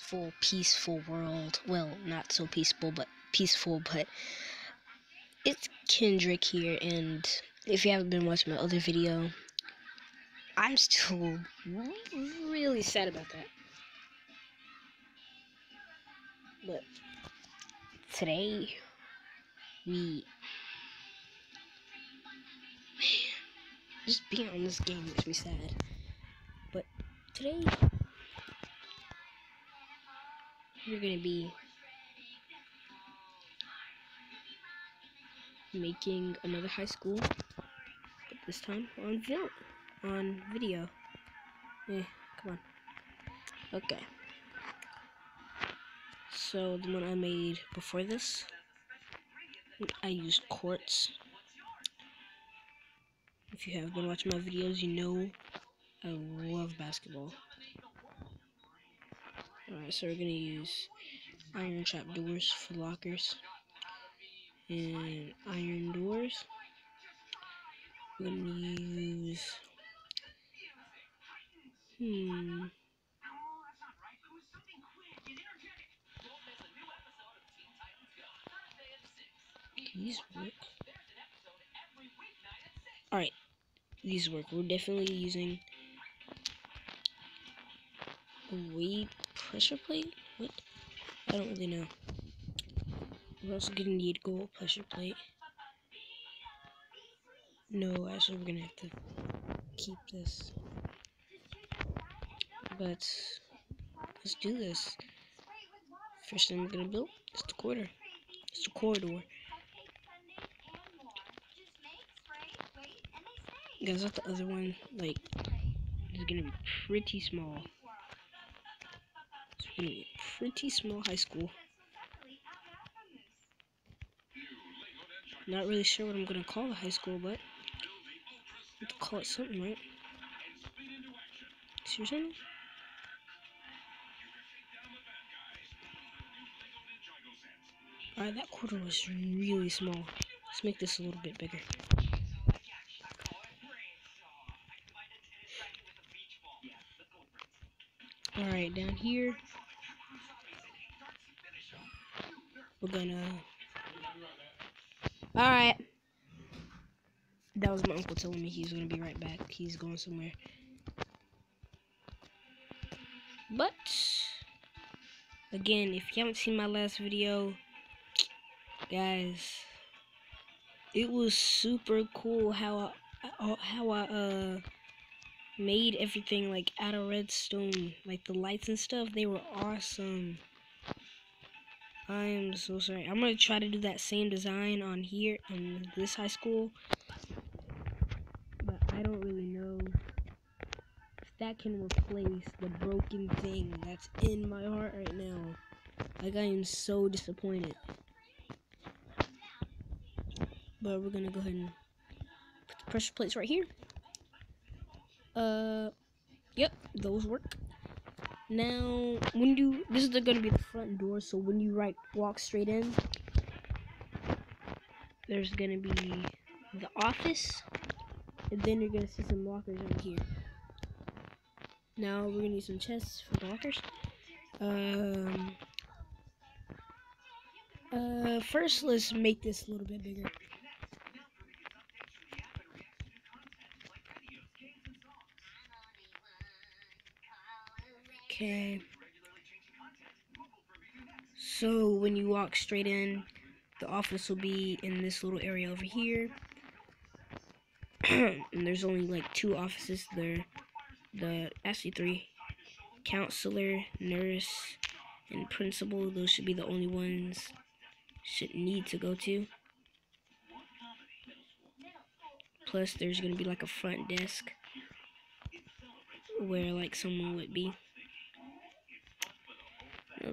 full peaceful world. Well, not so peaceful, but peaceful, but it's Kendrick here, and if you haven't been watching my other video, I'm still really sad about that. But today, we. Man, just being on this game makes me sad. But today, we're gonna be making another high school, but this time on video. On video. Yeah, come on. Okay. So the one I made before this, I used quartz. If you have been watching my videos, you know I love basketball. Alright, so we're gonna use iron trap doors for lockers and iron doors. We're gonna use hmm these work. Alright, these work. We're definitely using weight pressure plate? What? I don't really know. We're also gonna need gold pressure plate. No, actually we're gonna have to keep this. But let's do this. First thing we're gonna build is the quarter. It's the corridor. Guys, that's the other one, like, is gonna be pretty small. A pretty small high school. Not really sure what I'm gonna call the high school, but call it something, right? See Alright, that quarter was really small. Let's make this a little bit bigger. Alright, down here, we're gonna... Alright. That was my uncle telling me he's gonna be right back. He's going somewhere. But, again, if you haven't seen my last video, guys, it was super cool how I, how I, uh, made everything like out of redstone like the lights and stuff they were awesome I am so sorry. I'm gonna try to do that same design on here in this high school. But I don't really know if that can replace the broken thing that's in my heart right now. Like I am so disappointed. But we're gonna go ahead and put the pressure plates right here. Uh, yep, those work. Now, when you, this is going to be the front door, so when you right walk straight in, there's going to be the office, and then you're to see some lockers over here. Now, we're to need some chests for the lockers. Um, uh, first, let's make this a little bit bigger. Okay. So when you walk straight in, the office will be in this little area over here. and there's only like two offices there. The actually three. Counselor, nurse, and principal. Those should be the only ones should need to go to. Plus there's gonna be like a front desk where like someone would be.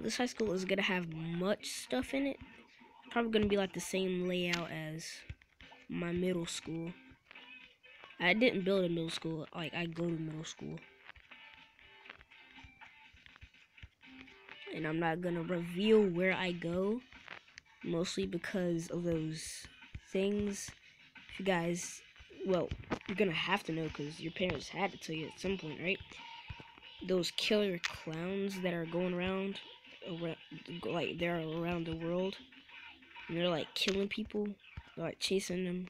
This high school is gonna have much stuff in it. Probably gonna be like the same layout as my middle school. I didn't build a middle school, like I go to middle school. And I'm not gonna reveal where I go, mostly because of those things. If you guys, well, you're gonna have to know because your parents had to tell you at some point, right? those killer clowns that are going around, around like they're around the world. And they're like killing people, like chasing them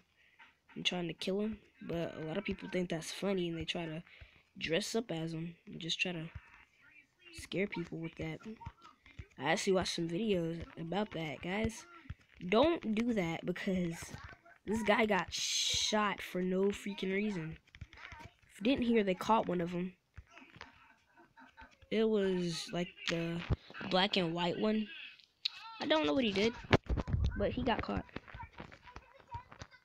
and trying to kill them. But a lot of people think that's funny and they try to dress up as them and just try to scare people with that. I actually watched some videos about that, guys. Don't do that because this guy got shot for no freaking reason. If you didn't hear, they caught one of them. It was like the black and white one. I don't know what he did, but he got caught.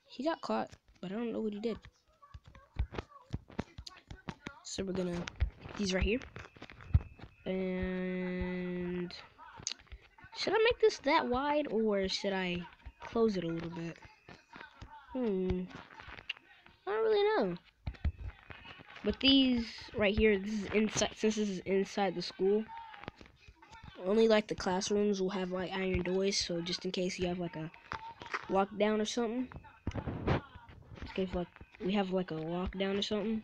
He got caught, but I don't know what he did. So we're gonna these right here. And should I make this that wide or should I close it a little bit? Hmm. I don't really know. But these right here, this is inside since this is inside the school. Only like the classrooms will have like iron doors, so just in case you have like a lockdown or something. In case like we have like a lockdown or something.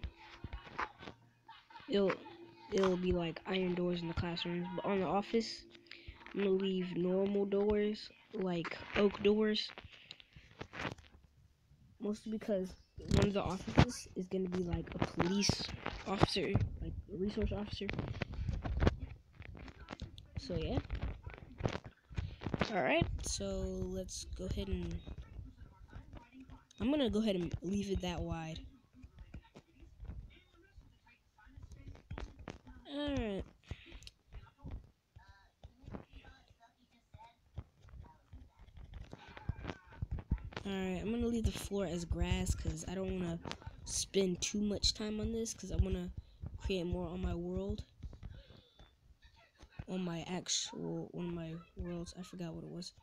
It'll it'll be like iron doors in the classrooms, but on the office, I'm gonna leave normal doors, like oak doors. Mostly because one of the offices is gonna be like a police officer, like a resource officer. So yeah. Alright, so let's go ahead and I'm gonna go ahead and leave it that wide. Alright. Alright, I'm gonna leave the floor as grass because I don't wanna spend too much time on this because I wanna create more on my world. On my actual, of my worlds. I forgot what it was.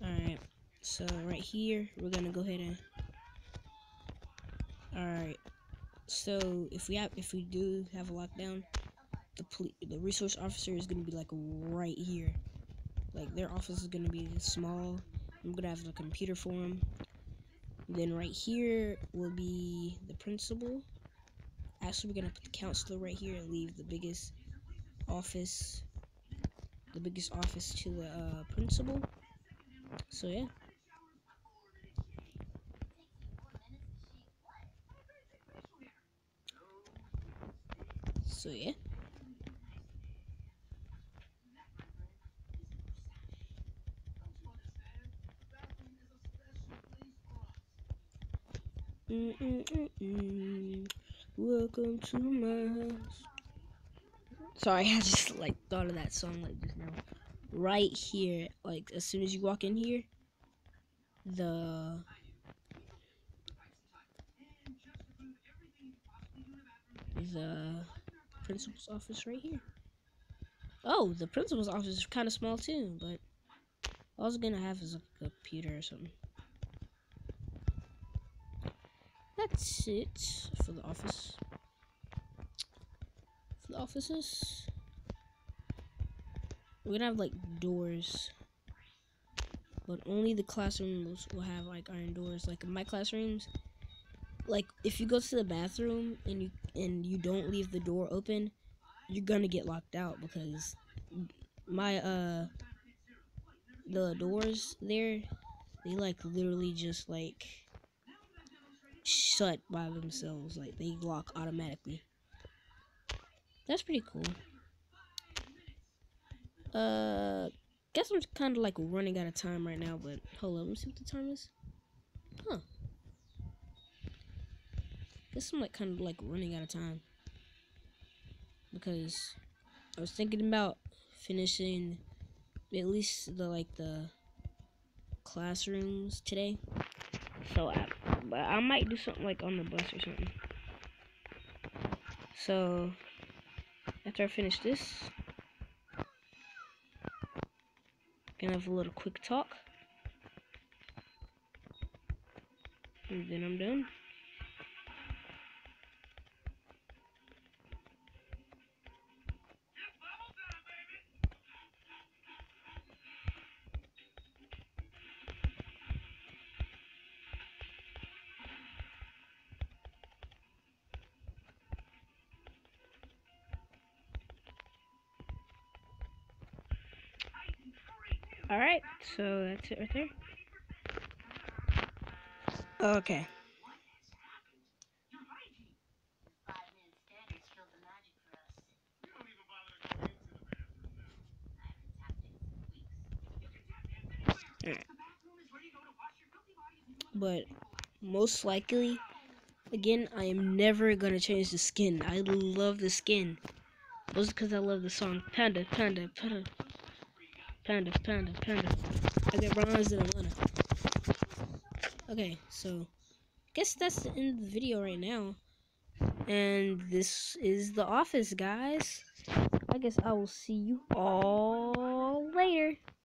Alright, so right here, we're gonna go ahead and Alright, so if we have, if we do have a lockdown, the police, the resource officer is gonna be like right here. Like their office is gonna be small. I'm gonna have a computer for them. Then right here will be the principal. Actually, we're gonna put the counselor right here and leave the biggest office, the biggest office to the uh, principal. So yeah. So yeah. Welcome to my house. Sorry, I just like thought of that song like just now. Right here, like as soon as you walk in here, the the principal's office right here. Oh, the principal's office is kind of small too, but all I was gonna have is a computer or something. That's it for the office. For the offices. We're gonna have like doors. But only the classrooms will have like iron doors. Like in my classrooms, like if you go to the bathroom and you and you don't leave the door open, you're gonna get locked out because my uh the doors there they like literally just like shut by themselves. Like they lock automatically. That's pretty cool. Uh, guess I'm kind of like running out of time right now. But hold on, let me see what the time is. Huh. Guess I'm like kind of like running out of time because I was thinking about finishing at least the like the classrooms today. So I, but I might do something like on the bus or something. So after I finish this, gonna have a little quick talk, and then I'm done. Alright, so that's it right there. Okay. But most likely, again, I am never gonna change the skin. I love the skin. Mostly because I love the song Panda, Panda, Panda, Panda, Panda, Panda. I get bronze in Atlanta. Okay, so I guess that's the end of the video right now. And this is the office, guys. I guess I will see you all later.